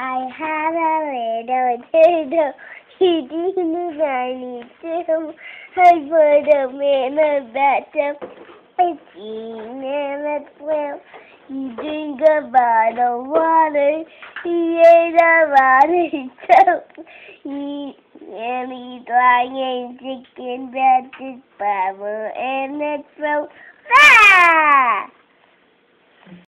I have a little turtle. He didn't need to. I put him in a bathtub. It's in a well. He drink a bottle of water. He ate a lot of soap. He and he's lying chicken that is bubble and it's throat.